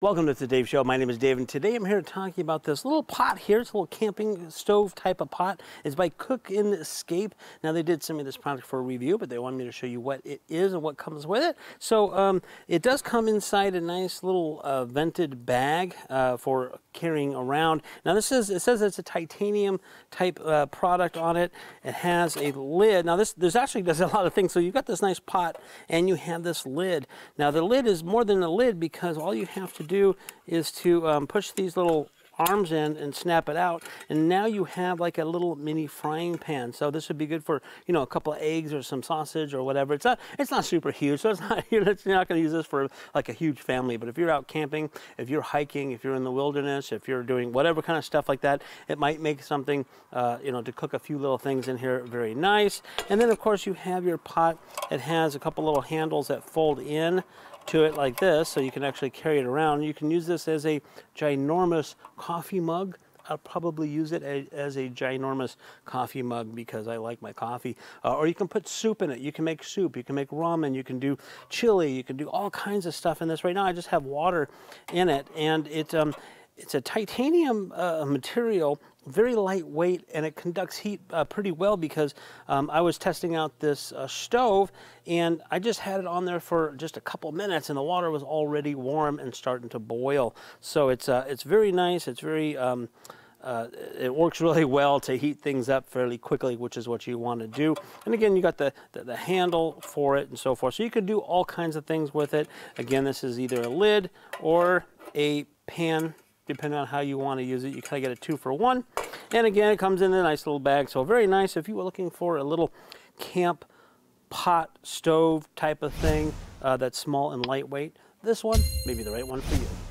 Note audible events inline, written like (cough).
Welcome to the Dave Show. My name is Dave, and today I'm here to talk to you about this little pot here. It's a little camping stove type of pot. It's by Cook and Escape. Now, they did send me this product for a review, but they wanted me to show you what it is and what comes with it. So, um, it does come inside a nice little uh, vented bag uh, for carrying around. Now, this is it says it's a titanium type uh, product on it. It has a lid. Now, this there's actually does (laughs) a lot of things. So, you've got this nice pot, and you have this lid. Now, the lid is more than a lid because all you have to do is to um, push these little arms in and snap it out and now you have like a little mini frying pan. So this would be good for you know a couple of eggs or some sausage or whatever. It's not it's not super huge so it's not (laughs) you're not going to use this for like a huge family. But if you're out camping if you're hiking if you're in the wilderness if you're doing whatever kind of stuff like that it might make something uh, you know to cook a few little things in here very nice. And then of course you have your pot. It has a couple little handles that fold in to it like this so you can actually carry it around. You can use this as a ginormous coffee mug. I'll probably use it as a ginormous coffee mug because I like my coffee. Uh, or you can put soup in it. You can make soup. You can make ramen. You can do chili. You can do all kinds of stuff in this. Right now I just have water in it and it, um, it's a titanium uh, material, very lightweight, and it conducts heat uh, pretty well because um, I was testing out this uh, stove and I just had it on there for just a couple minutes and the water was already warm and starting to boil. So it's, uh, it's very nice. It's very, um, uh, it works (laughs) really well to heat things up fairly quickly, which is what you want to do. And again, you got the, the, the, handle for it and so forth. So you can do all kinds of things with it. Again, this is either a lid or a pan depending on how you want to use it. You kind of get a two for one. And again, it comes in a nice little bag. So very nice if you were looking for a little camp pot stove type of thing uh, that's small and lightweight. This one may be the right one for you.